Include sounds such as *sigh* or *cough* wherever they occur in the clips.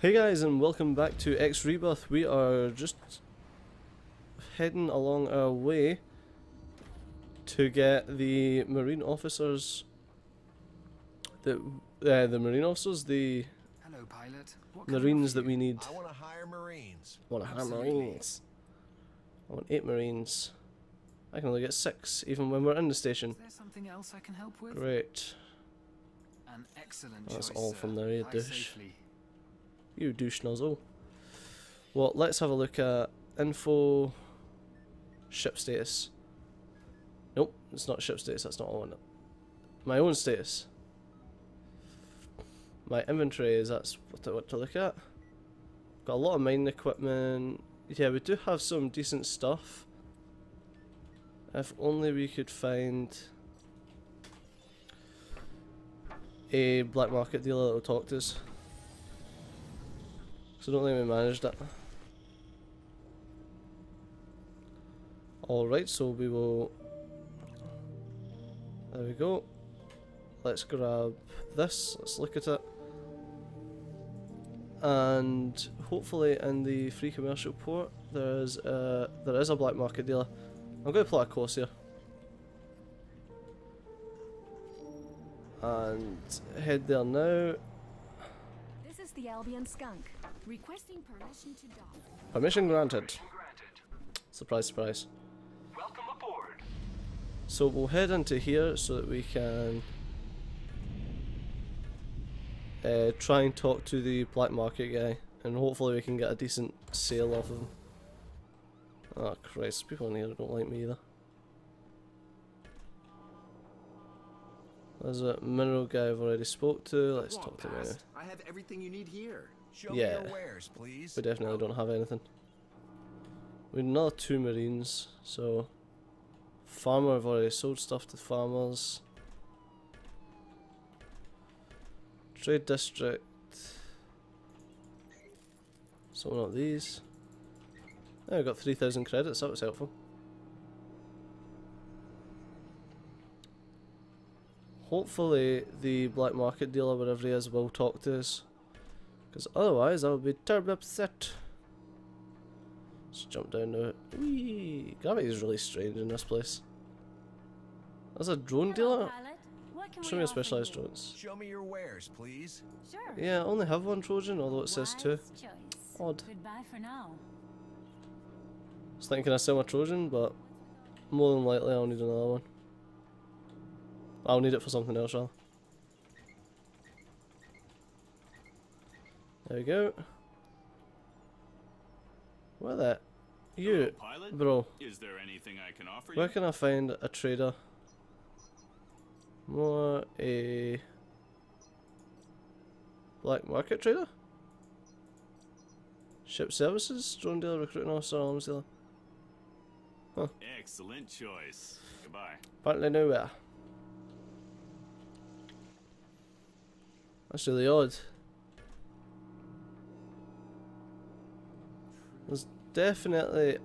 Hey guys and welcome back to X Rebirth. We are just heading along our way to get the marine officers the uh, the marine officers the Hello, pilot. What marines that we need. I want to hire Marines. I want to have Absolutely. marines. I want eight marines. I can only get six even when we're in the station. Is there something else I can help with? Great. An excellent That's choice, all sir. from there, you Fly douche. safely. You douche nozzle. Well, let's have a look at info ship status. Nope, it's not ship status, that's not I want. My own status. My inventory is that's what I want to look at. Got a lot of mining equipment. Yeah, we do have some decent stuff. If only we could find a black market dealer that will talk to us. So don't think we managed it. Alright, so we will... There we go. Let's grab this, let's look at it. And hopefully in the free commercial port there is a, there is a black market dealer. I'm going to plot a course here. And head there now. This is the Albion Skunk. Requesting permission to dock. Permission granted. Surprise, surprise. Welcome aboard. So we'll head into here so that we can uh, try and talk to the black market guy and hopefully we can get a decent sale off of him. Oh Christ, people in here don't like me either. There's a mineral guy I've already spoke to, let's Walk talk to him anyway. I have everything you need here. Show Yeah. wares, please. We definitely don't have anything. We need another two marines, so farmer I've already sold stuff to farmers. Trade district. So not these. Oh, I got three thousand credits. That was helpful. Hopefully, the black market dealer, wherever he is, will talk to us. Because otherwise, I would be terribly upset. Let's jump down now. Whee! Gravity is really strange in this place. There's a drone dealer? Show me your specialized drones. Show me your wares, please. Sure. Yeah, I only have one Trojan, although it says two. Choice. Odd. Goodbye for now. I was thinking I sell my Trojan, but more than likely I'll need another one. I'll need it for something else, rather. There we go. Where the... You, Pilot, bro. is there anything I can offer Where you? can I find a trader? More a black market trader? Ship services, drone dealer, recruiting officer, arms dealer. Huh. Excellent choice. Goodbye. Apparently nowhere. That's really odd. There's definitely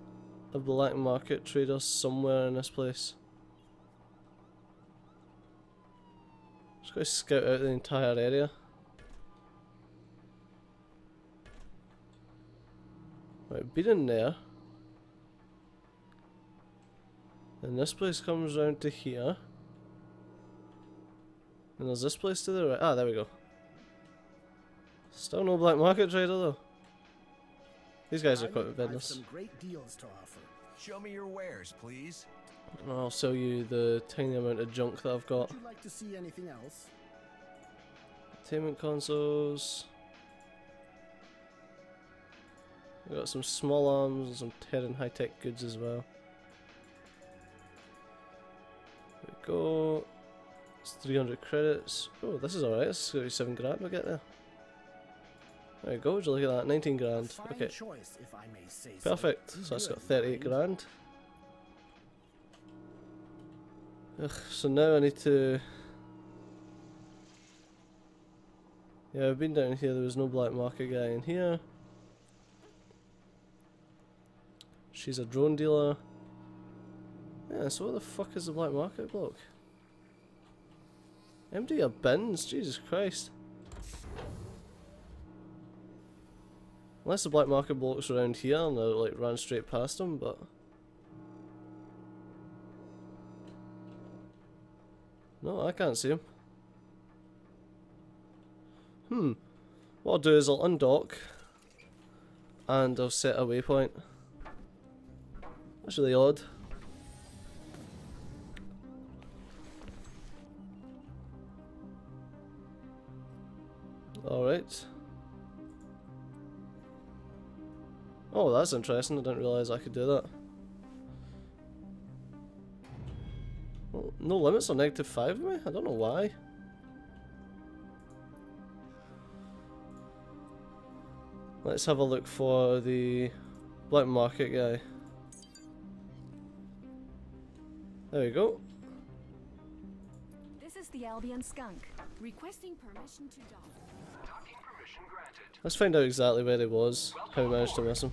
a black market trader somewhere in this place. Just gotta scout out the entire area. Right, been in there. And this place comes round to here. And there's this place to the right. Ah, there we go. Still no black market trader though. These guys are quite a I've business. some great deals to offer. Show me your wares, please. I'll sell you the tiny amount of junk that I've got. Would you like to see anything else? Entertainment consoles. We got some small arms and some Terran high tech goods as well. There we go. It's 300 credits. Oh, this is alright. It's 37 grand we'll get there. There we go. Would you look at that? 19 grand. Okay. choice, if I may say. Perfect. So that's got 38 grand. Ugh, so now I need to. Yeah, I've been down here. There was no black market guy in here. She's a drone dealer. Yeah, so what the fuck is the black market block? Empty your bins, Jesus Christ. Unless the black market blocks around here and I like ran straight past them, but No, I can't see him. Hmm. What I'll do is I'll undock and I'll set a waypoint. That's really odd. Alright. Oh, that's interesting. I didn't realise I could do that. Well, no limits on negative 5 of me? I don't know why. Let's have a look for the black market guy. There we go. This is the Albion skunk. Requesting permission to dock. Docking permission granted. Let's find out exactly where he was, how we managed to miss him.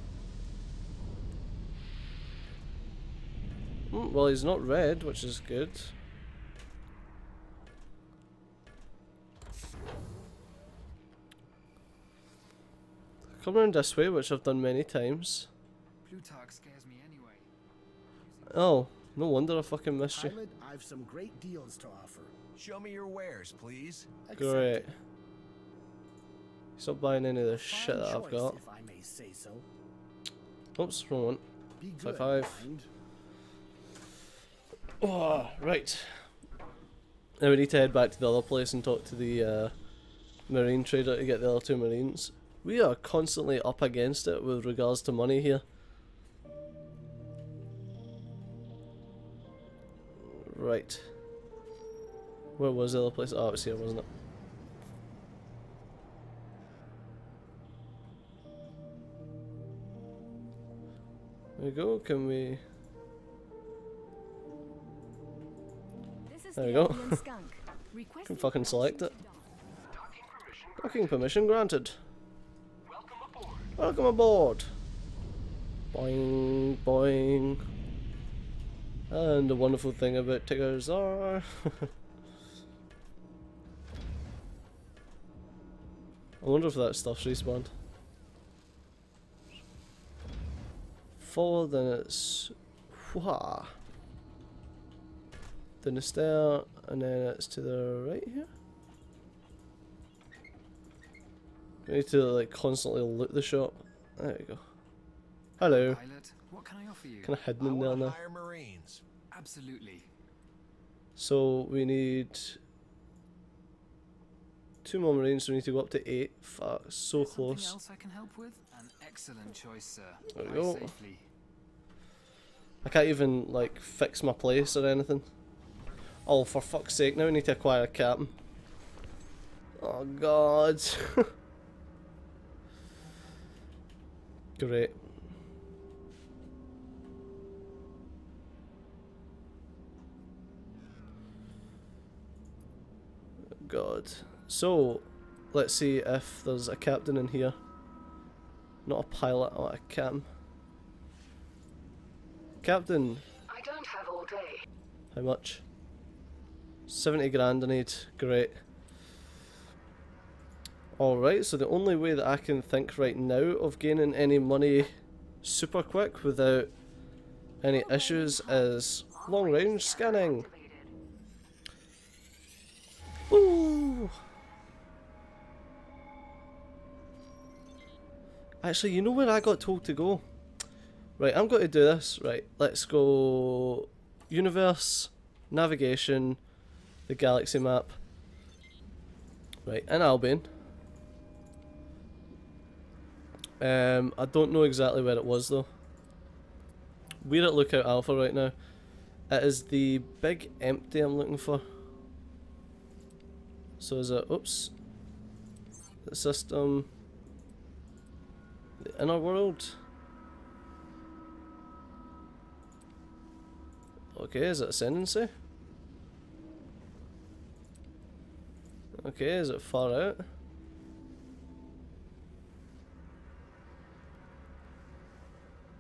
Mm, well, he's not red, which is good. Come around this way, which I've done many times. Plutarch scares me anyway. Oh, no wonder I fucking missed you. Pilot, I've some great deals to offer. Show me your wares, please. Accept Great. Stop buying any of the shit that I've got. If I may say so. Oops, wrong one. Five, five. Oh, right. Now we need to head back to the other place and talk to the uh, marine trader to get the other two marines. We are constantly up against it with regards to money here. Right. Where was the other place? Oh, it was here, wasn't it? We go, can we... There we go. *laughs* can fucking select it. to. Docking permission granted. Docking permission granted. Welcome aboard. Welcome aboard. Boing, boing. And the wonderful thing about Tiggers are... *laughs* I wonder if that stuff's respawned. Forward, then it's... Wha. Then it's there, and then it's to the right here. We need to like constantly loot the shop. There we go. Hello. Pilot, what can I offer you? Kind of hidden I in there now. Marines. Absolutely. So we need two more marines. So we need to go up to eight. Fuck, so Something close. else I can help with? An excellent choice, sir. There we go. safely. I can't even like fix my place or anything. Oh, for fuck's sake! Now we need to acquire a captain. Oh god. *laughs* Great. God. So, let's see if there's a captain in here. Not a pilot, or a captain. Captain, I don't have all day. how much? 70 grand I need. Great. Alright, so the only way that I can think right now of gaining any money super quick without any issues is long range scanning. Actually, you know where I got told to go? Right, I'm going to do this. Right, let's go universe, navigation, the galaxy map. Right, in Albion. Um, I don't know exactly where it was though. We're at Lookout Alpha right now. It is the big empty I'm looking for. So is it, oops, the system, the inner world. Okay, is it ascendancy? Okay, is it far out?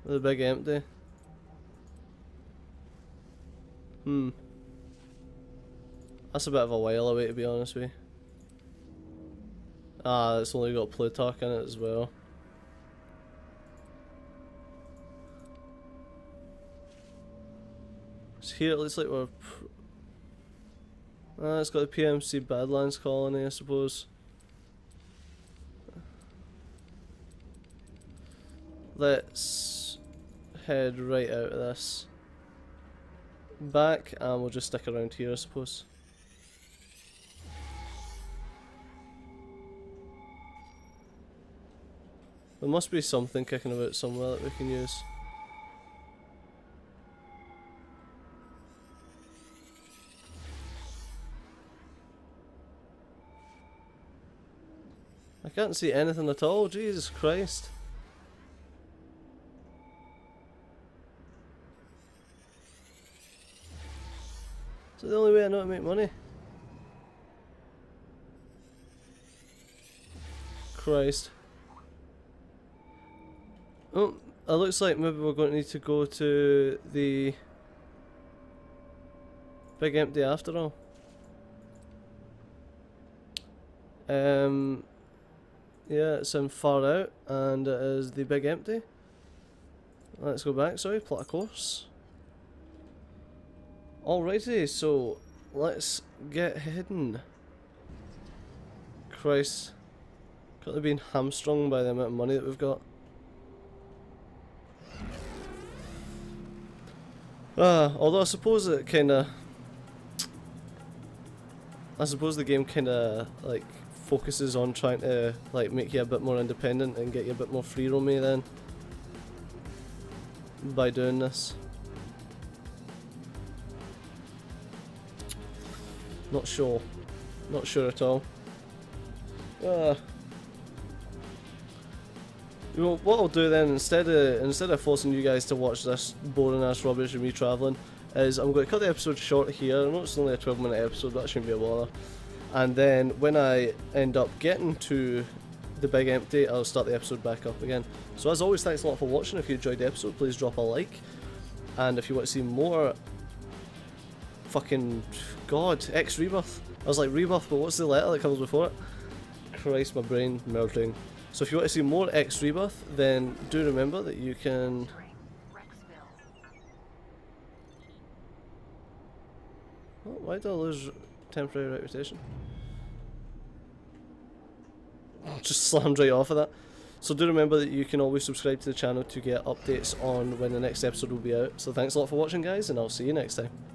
The big empty. Hmm. That's a bit of a while away to be honest with you. Ah, it's only got Plutarch in it as well. So here it looks like we're. Uh, it's got the PMC Badlands colony, I suppose. Let's head right out of this. Back, and we'll just stick around here, I suppose. There must be something kicking about somewhere that we can use. I can't see anything at all, Jesus Christ. Is that the only way I know to make money? Christ. Oh, it looks like maybe we're going to need to go to the big empty after all. Um, yeah, it's in far out, and it is the big empty. Let's go back, sorry, plot a course. Alrighty, so let's get hidden. Christ. Got to be hamstrung by the amount of money that we've got. Ah, although I suppose it kinda... I suppose the game kinda, like, focuses on trying to, like, make you a bit more independent and get you a bit more free roamy then. By doing this. Not sure. Not sure at all. Ah. You know, what I'll do then, instead of instead of forcing you guys to watch this boring ass rubbish of me travelling, is I'm going to cut the episode short here. I know it's only a 12 minute episode, but that shouldn't be a bother. And then when I end up getting to the big empty, I'll start the episode back up again. So as always, thanks a lot for watching. If you enjoyed the episode, please drop a like. And if you want to see more fucking god, X Rebirth. I was like Rebirth, but what's the letter that comes before it? Christ, my brain melting. So if you want to see more X Rebirth, then do remember that you can. Oh, why did I lose temporary reputation? *laughs* Just slammed right off of that. So do remember that you can always subscribe to the channel to get updates on when the next episode will be out. So thanks a lot for watching guys and I'll see you next time.